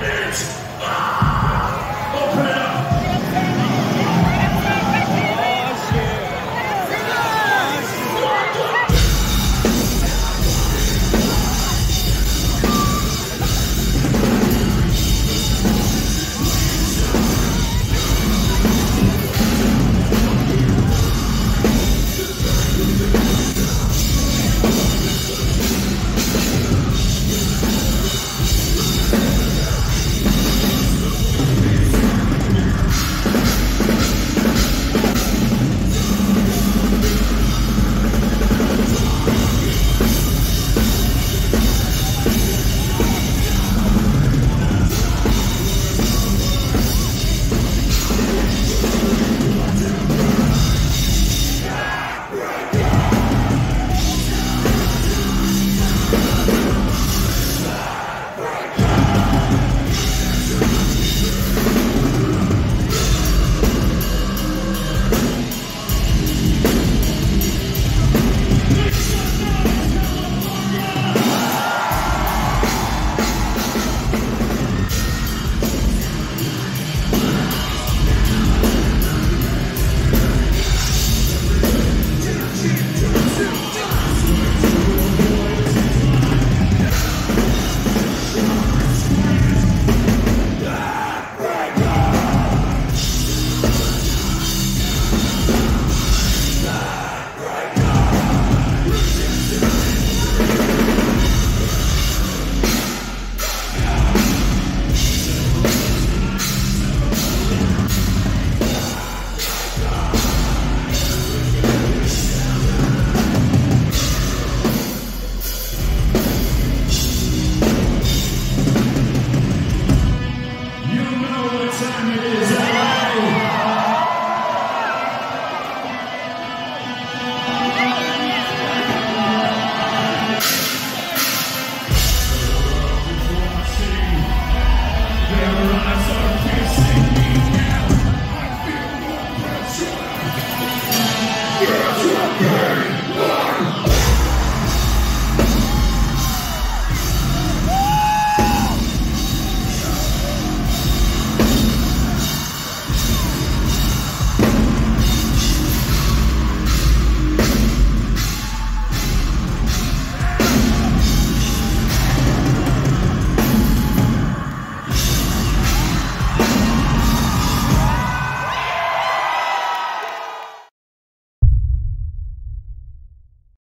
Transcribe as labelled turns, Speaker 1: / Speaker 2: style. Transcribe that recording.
Speaker 1: is